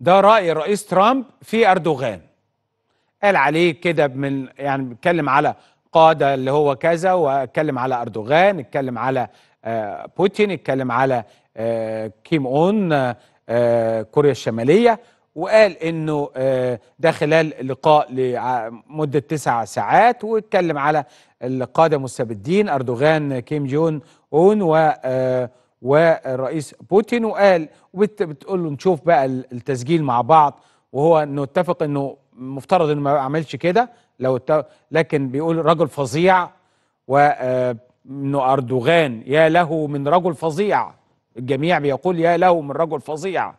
ده رأي الرئيس ترامب في أردوغان. قال عليه كده من يعني بيتكلم على قادة اللي هو كذا واتكلم على أردوغان اتكلم على آه، بوتين اتكلم على آه، كيم أون آه، كوريا الشمالية. وقال إنه ده خلال لقاء لمدة تسع ساعات واتكلم على القادة مستبدين أردوغان كيم جون أون و والرئيس بوتين وقال وبتقول له نشوف بقى التسجيل مع بعض وهو إنه اتفق إنه مفترض إنه ما يعملش كده لو لكن بيقول رجل فظيع وانه أردوغان يا له من رجل فظيع. الجميع بيقول يا له من رجل فظيع.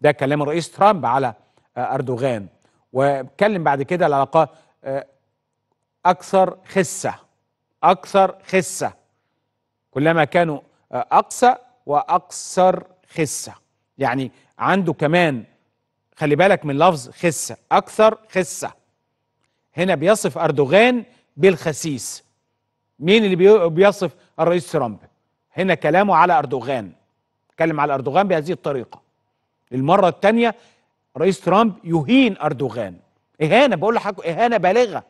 ده كلام الرئيس ترامب على آه، أردوغان. واتكلم بعد كده العلاقات آه، أكثر خسة أكثر خسة. كلما كانوا آه، اقسى وأكثر خسة. يعني عنده كمان خلي بالك من لفظ خسة أكثر خسة. هنا بيصف أردوغان بالخسيس. مين اللي بي- بيصف الرئيس ترامب؟ هنا كلامه على أردوغان. اتكلم على أردوغان بهذه الطريقة. المره الثانية رئيس ترامب يهين أردوغان. إهانة بقول لحضرتك إهانة بالغة.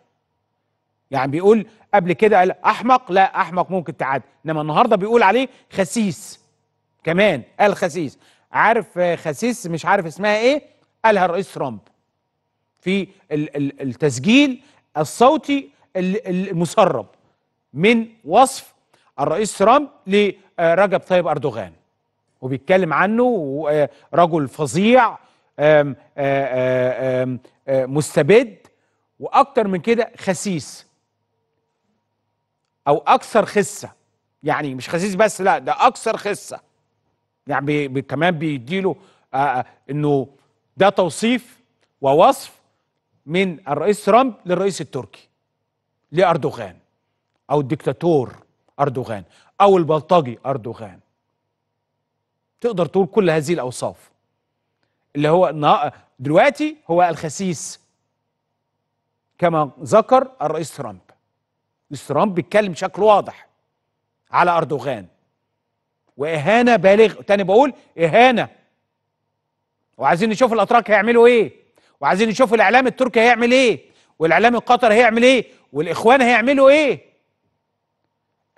يعني بيقول قبل كده قال أحمق لا أحمق ممكن تعدي إنما النهارده بيقول عليه خسيس. كمان قال خسيس. عارف خسيس مش عارف اسمها إيه؟ قالها الرئيس ترامب. في ال- ال- التسجيل الصوتي ال- المسرب من وصف الرئيس ترامب لرجب طيب أردوغان. وبيتكلم عنه آه، رجل فظيع آه، آه، مستبد وأكتر من كده خسيس. أو أكثر خسة. يعني مش خسيس بس لا ده أكثر خسة. يعني بي بي كمان بيديله آه آه، إنه ده توصيف ووصف من الرئيس ترامب للرئيس التركي لأردوغان أو الدكتاتور أردوغان أو البلطجي أردوغان. تقدر تقول كل هذه الأوصاف. اللي هو دلوقتي هو الخسيس كما ذكر الرئيس ترامب. ترامب بيتكلم بشكل واضح على أردوغان. وإهانة بالغ تاني بقول إهانة. وعايزين نشوف الأتراك هيعملوا إيه. وعايزين نشوف الإعلام التركي هيعمل إيه. والإعلام القطري هيعمل إيه. والإخوان هيعملوا إيه.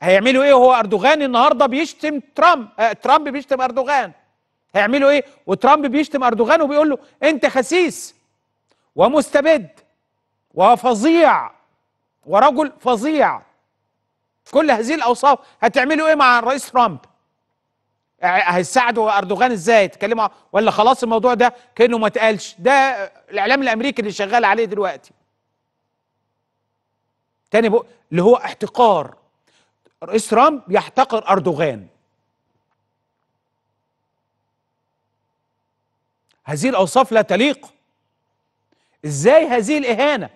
هيعملوا إيه وهو أردوغان؟ النهارده بيشتم ترامب آه ترامب بيشتم أردوغان. هيعملوا إيه؟ وترامب بيشتم أردوغان وبيقول له أنت خسيس ومستبد وفظيع. ورجل فظيع. كل هذه الأوصاف هتعملوا إيه مع الرئيس ترامب؟ هيساعدوا أردوغان إزاي؟ يتكلموا ولا خلاص الموضوع ده كأنه ما اتقالش؟ ده الإعلام الأمريكي اللي شغال عليه دلوقتي. تاني بقى اللي هو احتقار. رئيس ترامب يحتقر أردوغان. هذه الأوصاف لا تليق. إزاي هذه الإهانة؟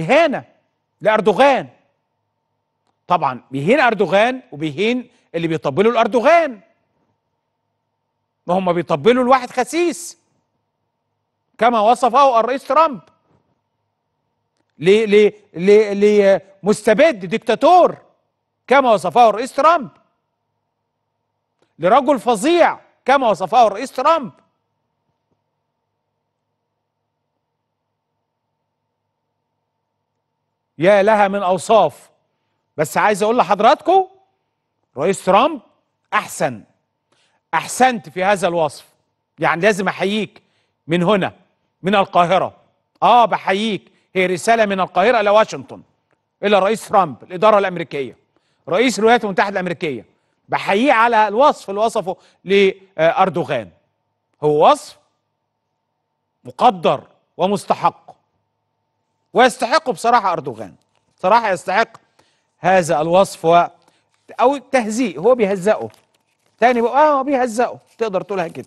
اهانه لأردوغان. طبعا بيهين أردوغان وبيهين اللي بيطبلوا لاردوغان ما هم بيطبلوا لواحد خسيس. كما وصفه الرئيس ترامب. لمستبد ديكتاتور. كما وصفه الرئيس ترامب. لرجل فظيع. كما وصفه الرئيس ترامب. يا لها من أوصاف. بس عايز أقول لحضراتكم رئيس ترامب أحسن أحسنت في هذا الوصف. يعني لازم أحييك من هنا من القاهرة. آه بحييك. هي رسالة من القاهرة إلى واشنطن إلى الرئيس ترامب الإدارة الأمريكية. رئيس الولايات المتحدة الأمريكية. بحييه على الوصف اللي وصفه لأردوغان. هو وصف مقدر ومستحق. ويستحق بصراحة أردوغان. صراحة يستحق هذا الوصف و أو تهزيء هو بيهزقه تاني بقى آه بيهزقه تقدر تقولها كده.